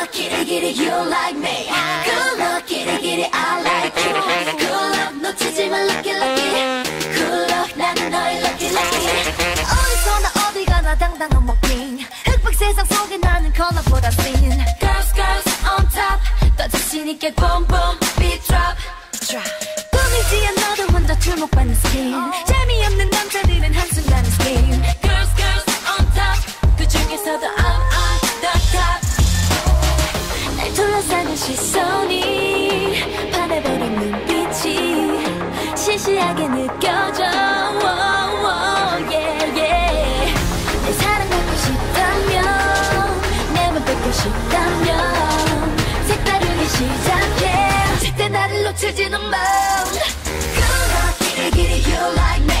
luck, kitty kitty, you like me. Good luck, kitty kitty, I like you. Good luck, 놓치지 마, lucky lucky. Good luck, 나는 너의 lucky lucky. 어디서나 어디 가나 당당한 먹긴. 흑백 세상 속에 나는 컬러보다 thin. Girls, girls on top. 더 자신 있게 boom boom, beat drop. drop. 꿈이지 않아도 먼저 주목받는 스킨. 재미없는 남자들은 한순간에 스킨. 시선이 반해버린 눈빛이 시시하게 느껴져. Oh, oh. 내 사랑받고 싶다면 내맘 뺏고 싶다면 색다르게 시작해. 절대 나를 놓치지는 마. Good kitty, you like me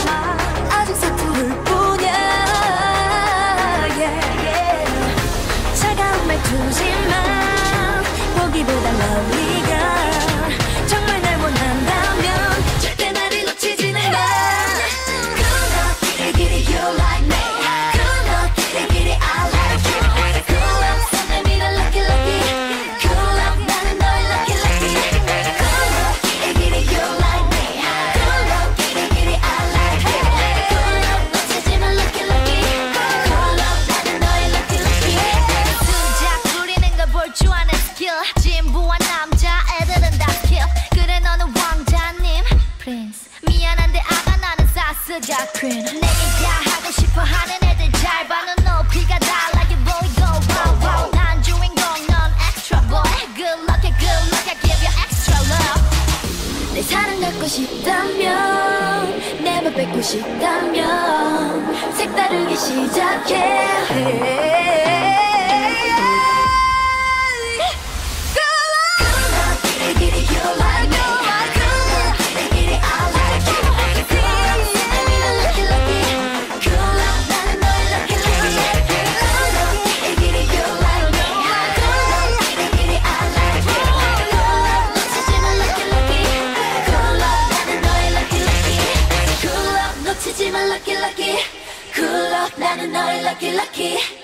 like 퀸 내게 다 하고 싶어 하는 애들 잘봐넌 높이가 달라 you boy go wow wow 난 주인공 넌 extra boy good luck good luck I give you extra love 내 사랑 갖고 싶다면 내맘 뺏고 싶다면 색다르게 시작해 lucky, lucky. Good luck, 나는 너의 lucky, lucky.